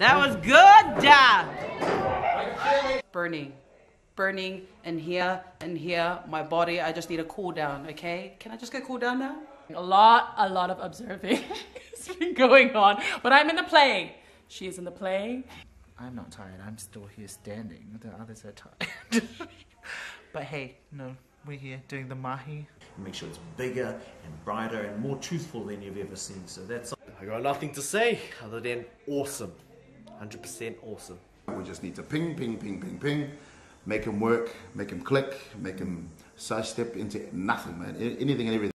That was good. Yeah. Burning. Burning in here and here. My body, I just need a cool down, okay? Can I just get cool down now? A lot, a lot of observing has been going on. But I'm in the playing. She is in the playing. I'm not tired. I'm still here standing. The others are tired. but hey, no, we're here doing the mahi. Make sure it's bigger and brighter and more truthful than you've ever seen. So that's I got nothing to say other than awesome. 100% awesome. We just need to ping, ping, ping, ping, ping, make them work, make them click, make them sidestep into nothing, man. Anything and everything.